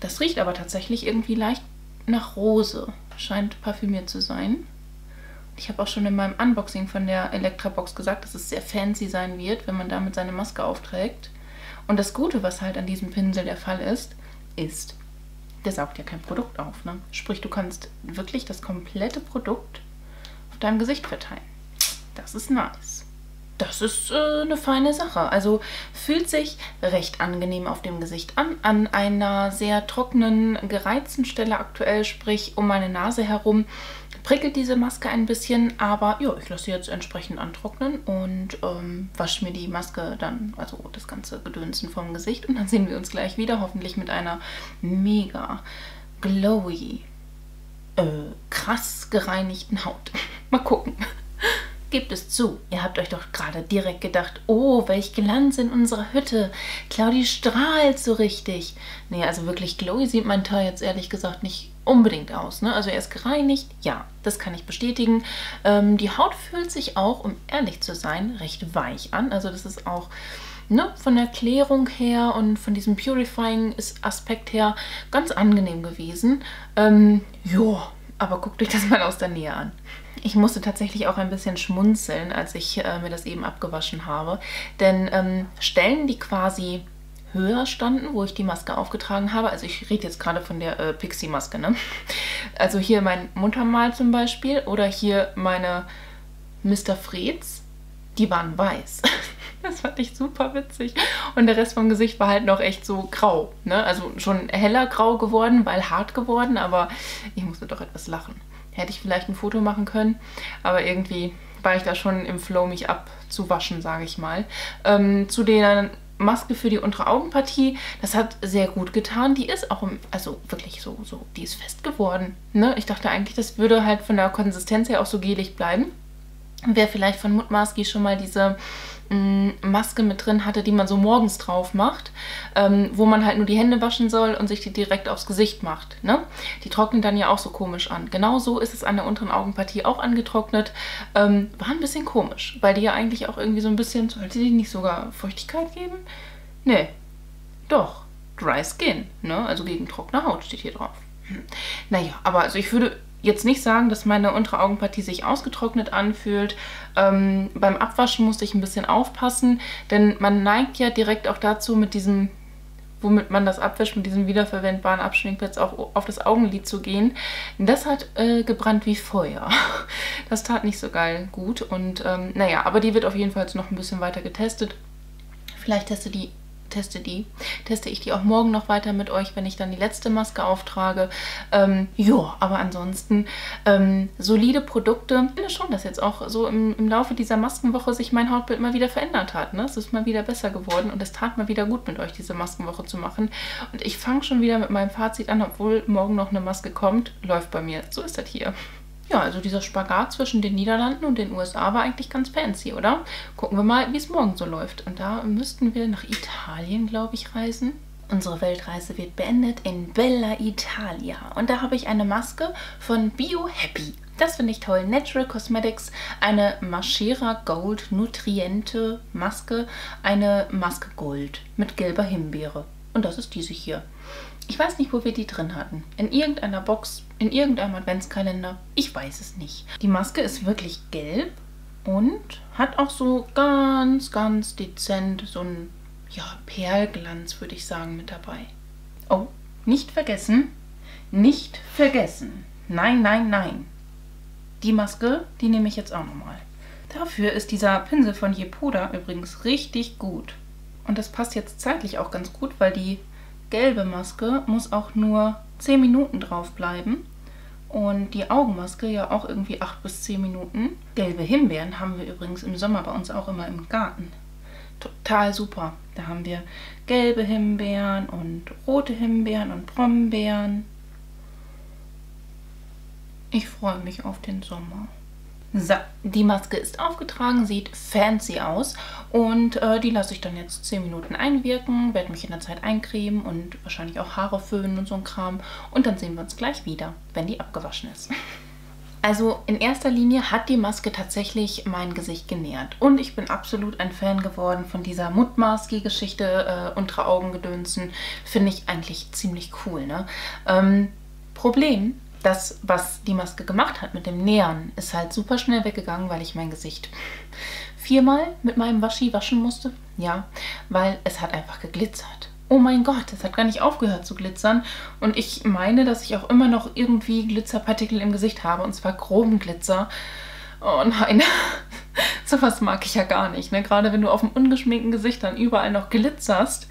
Das riecht aber tatsächlich irgendwie leicht nach Rose. Scheint parfümiert zu sein. Ich habe auch schon in meinem Unboxing von der Elektra-Box gesagt, dass es sehr fancy sein wird, wenn man damit seine Maske aufträgt. Und das Gute, was halt an diesem Pinsel der Fall ist, ist, der saugt ja kein Produkt auf. Ne? Sprich, du kannst wirklich das komplette Produkt auf deinem Gesicht verteilen. Das ist nice. Das ist äh, eine feine Sache. Also fühlt sich recht angenehm auf dem Gesicht an. An einer sehr trockenen, gereizten Stelle aktuell, sprich um meine Nase herum, prickelt diese Maske ein bisschen. Aber ja, ich lasse sie jetzt entsprechend antrocknen und ähm, wasche mir die Maske dann, also das ganze Gedönsen vom Gesicht. Und dann sehen wir uns gleich wieder, hoffentlich mit einer mega glowy, äh, krass gereinigten Haut. [laughs] Mal gucken. Gebt es zu, ihr habt euch doch gerade direkt gedacht, oh, welch Glanz in unserer Hütte. Claudi strahlt so richtig. Nee, also wirklich glowy sieht mein Teil jetzt ehrlich gesagt nicht unbedingt aus. Ne? Also er ist gereinigt, ja, das kann ich bestätigen. Ähm, die Haut fühlt sich auch, um ehrlich zu sein, recht weich an. Also das ist auch ne, von der Klärung her und von diesem Purifying-Aspekt her ganz angenehm gewesen. Ähm, ja, aber guckt euch das mal aus der Nähe an. Ich musste tatsächlich auch ein bisschen schmunzeln, als ich äh, mir das eben abgewaschen habe. Denn ähm, Stellen, die quasi höher standen, wo ich die Maske aufgetragen habe, also ich rede jetzt gerade von der äh, Pixie-Maske, ne? [laughs] Also hier mein Muttermal zum Beispiel oder hier meine Mr. Freds, die waren weiß. [laughs] Das fand ich super witzig. Und der Rest vom Gesicht war halt noch echt so grau. Ne? Also schon heller grau geworden, weil hart geworden, aber ich musste doch etwas lachen. Hätte ich vielleicht ein Foto machen können, aber irgendwie war ich da schon im Flow, mich abzuwaschen, sage ich mal. Ähm, zu der Maske für die untere Augenpartie, das hat sehr gut getan. Die ist auch, also wirklich so, so, die ist fest geworden. Ne? Ich dachte eigentlich, das würde halt von der Konsistenz her auch so gelig bleiben. Wer vielleicht von Mutmaski schon mal diese Maske mit drin hatte, die man so morgens drauf macht, ähm, wo man halt nur die Hände waschen soll und sich die direkt aufs Gesicht macht. Ne? Die trocknen dann ja auch so komisch an. Genau so ist es an der unteren Augenpartie auch angetrocknet. Ähm, war ein bisschen komisch, weil die ja eigentlich auch irgendwie so ein bisschen, sollte die nicht sogar Feuchtigkeit geben? Nee, doch, Dry Skin, ne? also gegen trockene Haut steht hier drauf. Hm. Naja, aber also ich würde jetzt nicht sagen, dass meine untere Augenpartie sich ausgetrocknet anfühlt. Ähm, beim Abwaschen musste ich ein bisschen aufpassen, denn man neigt ja direkt auch dazu, mit diesem, womit man das abwäscht, mit diesem wiederverwendbaren Abschminkplatz auch auf das Augenlid zu gehen. Das hat äh, gebrannt wie Feuer. [laughs] Das tat nicht so geil gut und ähm, naja, aber die wird auf jeden Fall jetzt noch ein bisschen weiter getestet. Vielleicht teste die teste die. Teste ich die auch morgen noch weiter mit euch, wenn ich dann die letzte Maske auftrage. Ähm, ja, aber ansonsten ähm, solide Produkte. Ich finde schon, dass jetzt auch so im, im, Laufe dieser Maskenwoche sich mein Hautbild mal wieder verändert hat. Ne? Es ist mal wieder besser geworden und es tat mal wieder gut mit euch, diese Maskenwoche zu machen. Und ich fange schon wieder mit meinem Fazit an, obwohl morgen noch eine Maske kommt. Läuft bei mir. So ist das hier. Ja, also dieser Spagat zwischen den Niederlanden und den USA war eigentlich ganz fancy, oder? Gucken wir mal, wie es morgen so läuft. Und da müssten wir nach Italien, glaube ich, reisen. Unsere Weltreise wird beendet in Bella Italia. Und da habe ich eine Maske von Bio Happy. Das finde ich toll. Natural Cosmetics, eine Maschera Gold Nutriente Maske, eine Maske Gold mit gelber Himbeere. Und das ist diese hier. Ich weiß nicht, wo wir die drin hatten. In irgendeiner Box, in irgendeinem Adventskalender. Ich weiß es nicht. Die Maske ist wirklich gelb und hat auch so ganz, ganz dezent so einen ja, Perlglanz, würde ich sagen, mit dabei. Oh, nicht vergessen. Nicht vergessen. Nein, nein, nein. Die Maske, die nehme ich jetzt auch nochmal. Dafür ist dieser Pinsel von Jepoda übrigens richtig gut. Und das passt jetzt zeitlich auch ganz gut, weil die gelbe Maske muss auch nur 10 Minuten drauf bleiben. Und die Augenmaske ja auch irgendwie 8 bis 10 Minuten. Gelbe Himbeeren haben wir übrigens im Sommer bei uns auch immer im Garten. Total super. Da haben wir gelbe Himbeeren und rote Himbeeren und Brombeeren. Ich freue mich auf den Sommer. So, die Maske ist aufgetragen, sieht fancy aus und äh, die lasse ich dann jetzt 10 Minuten einwirken, werde mich in der Zeit eincremen und wahrscheinlich auch Haare föhnen und so ein Kram und dann sehen wir uns gleich wieder, wenn die abgewaschen ist. Also in erster Linie hat die Maske tatsächlich mein Gesicht genährt. Und ich bin absolut ein Fan geworden von dieser Mutmaski-Geschichte, äh, untere Augengedönsen. Finde ich eigentlich ziemlich cool. Ne? Ähm, Problem das, was die Maske gemacht hat mit dem Nähern, ist halt super schnell weggegangen, weil ich mein Gesicht viermal mit meinem Waschi waschen musste. Ja, weil es hat einfach geglitzert. oh mein Gott, es hat gar nicht aufgehört zu glitzern. Und ich meine, dass ich auch immer noch irgendwie Glitzerpartikel im Gesicht habe, und zwar groben Glitzer. Oh nein, [laughs] sowas mag ich ja gar nicht. Ne? Gerade wenn du auf dem ungeschminkten Gesicht dann überall noch glitzerst.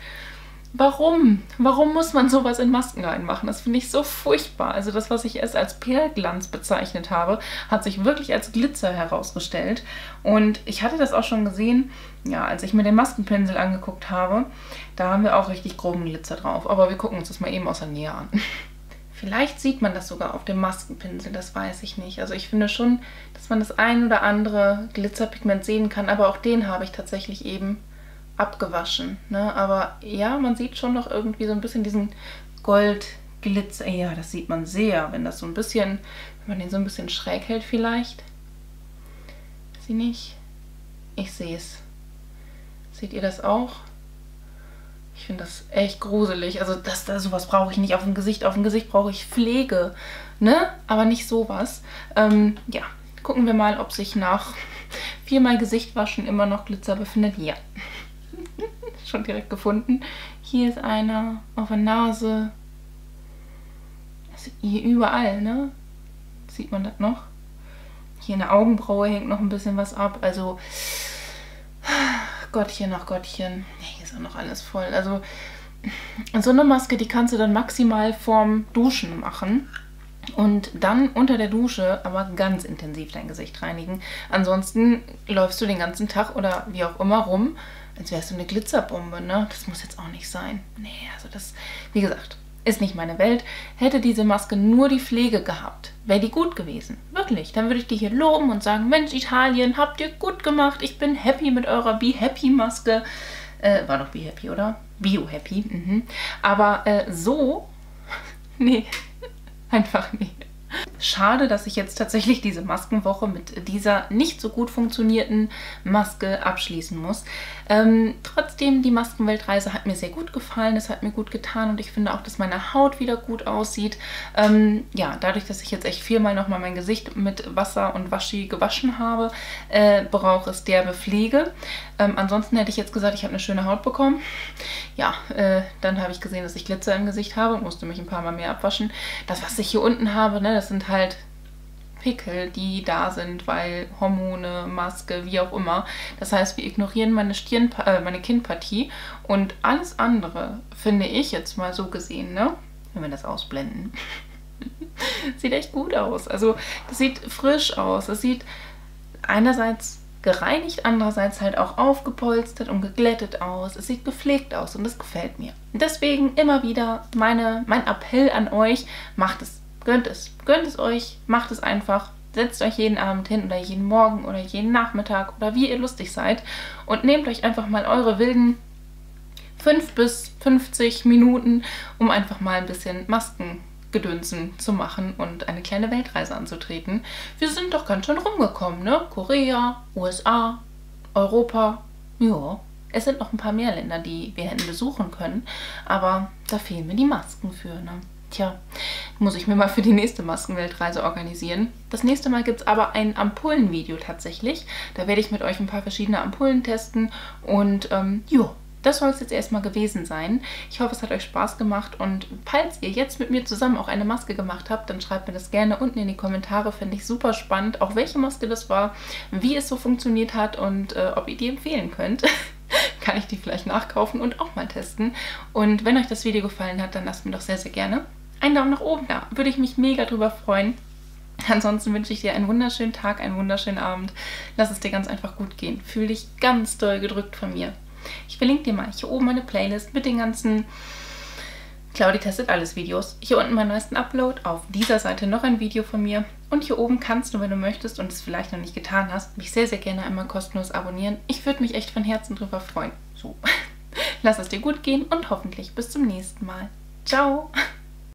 Warum? Warum muss man sowas in Masken reinmachen? Das finde ich so furchtbar. Also das, was ich erst als Perlglanz bezeichnet habe, hat sich wirklich als Glitzer herausgestellt. Und ich hatte das auch schon gesehen, ja, als ich mir den Maskenpinsel angeguckt habe. Da haben wir auch richtig groben Glitzer drauf. Aber wir gucken uns das mal eben aus der Nähe an. [laughs] Vielleicht sieht man das sogar auf dem Maskenpinsel, das weiß ich nicht. Also ich finde schon, dass man das ein oder andere Glitzerpigment sehen kann, aber auch den habe ich tatsächlich eben abgewaschen. Ne? Aber ja, man sieht schon noch irgendwie so ein bisschen diesen Goldglitzer. Ja, das sieht man sehr, wenn das so ein bisschen, wenn man den so ein bisschen schräg hält vielleicht. Sie nicht? Ich sehe es. Seht ihr das auch? Ich finde das echt gruselig. Also das, das sowas brauche ich nicht auf dem Gesicht. Auf dem Gesicht brauche ich Pflege, ne? Aber nicht sowas. Ähm, ja, gucken wir mal, ob sich nach viermal Gesicht waschen immer noch Glitzer befindet. Ja. Schon direkt gefunden. Hier ist einer auf der Nase. Also hier überall, ne? Sieht man das noch? Hier in der Augenbraue hängt noch ein bisschen was ab. Also, Gottchen nach Gottchen. Hier ist auch noch alles voll. Also, so eine Maske, die kannst du dann maximal vorm Duschen machen. Und dann unter der Dusche aber ganz intensiv dein Gesicht reinigen. Ansonsten läufst du den ganzen Tag oder wie auch immer rum als wärst du eine Glitzerbombe, ne? Das muss jetzt auch nicht sein. Nee, also das, wie gesagt, ist nicht meine Welt. Hätte diese Maske nur die Pflege gehabt, wäre die gut gewesen. Wirklich. Dann würde ich die hier loben und sagen, Mensch, Italien, habt ihr gut gemacht. Ich bin happy mit eurer Be Happy Maske. Äh, war doch Be Happy, oder? Bio Happy. Mhm. Aber äh, so, [laughs] nee, [laughs] einfach nee. Schade, dass ich jetzt tatsächlich diese Maskenwoche mit dieser nicht so gut funktionierten Maske abschließen muss. Ähm, trotzdem, die Maskenweltreise hat mir sehr gut gefallen, es hat mir gut getan und ich finde auch, dass meine Haut wieder gut aussieht. Ähm, ja, dadurch, dass ich jetzt echt viermal nochmal mein Gesicht mit Wasser und Waschi gewaschen habe, äh, braucht es derbe Pflege. Ähm, ansonsten hätte ich jetzt gesagt, ich habe eine schöne Haut bekommen. Ja, äh, dann habe ich gesehen, dass ich Glitzer im Gesicht habe und musste mich ein paar Mal mehr abwaschen. Das, was ich hier unten habe, ne, das sind halt Pickel, die da sind, weil Hormone, Maske, wie auch immer. Das heißt, wir ignorieren meine, Stirn, äh, meine Kinnpartie und alles andere finde ich jetzt mal so gesehen, ne? Wenn wir das ausblenden. [laughs] sieht echt gut aus. Also, das sieht frisch aus. Es sieht einerseits gereinigt, andererseits halt auch aufgepolstert und geglättet aus. Es sieht gepflegt aus und das gefällt mir. Deswegen immer wieder meine, mein Appell an euch, macht es Gönnt es. Gönnt es euch. Macht es einfach. Setzt euch jeden Abend hin oder jeden Morgen oder jeden Nachmittag oder wie ihr lustig seid und nehmt euch einfach mal eure wilden 5 bis 50 Minuten, um einfach mal ein bisschen Maskengedünsen zu machen und eine kleine Weltreise anzutreten. Wir sind doch ganz schön rumgekommen, ne? Korea, USA, Europa, ja. Es sind noch ein paar mehr Länder, die wir hätten besuchen können, aber da fehlen mir die Masken für, ne? Tja, muss ich mir mal für die nächste Maskenweltreise organisieren. Das nächste Mal gibt es aber ein Ampullenvideo tatsächlich. Da werde ich mit euch ein paar verschiedene Ampullen testen und ähm, jo, das soll es jetzt erstmal gewesen sein. Ich hoffe, es hat euch Spaß gemacht und falls ihr jetzt mit mir zusammen auch eine Maske gemacht habt, dann schreibt mir das gerne unten in die Kommentare. Finde ich super spannend, auch welche Maske das war, wie es so funktioniert hat und äh, ob ihr die empfehlen könnt. [laughs] Kann ich die vielleicht nachkaufen und auch mal testen. Und wenn euch das Video gefallen hat, dann lasst mir doch sehr, sehr gerne einen Daumen nach oben da. Würde ich mich mega drüber freuen. Ansonsten wünsche ich dir einen wunderschönen Tag, einen wunderschönen Abend. Lass es dir ganz einfach gut gehen. Fühl dich ganz doll gedrückt von mir. Ich verlinke dir mal hier oben meine Playlist mit den ganzen Claudi testet alles Videos. Hier unten meinen neuesten Upload, auf dieser Seite noch ein Video von mir. Und hier oben kannst du, wenn du möchtest und es vielleicht noch nicht getan hast, mich sehr, sehr gerne einmal kostenlos abonnieren. Ich würde mich echt von Herzen drüber freuen. So, [laughs] lass es dir gut gehen und hoffentlich bis zum nächsten Mal. Ciao!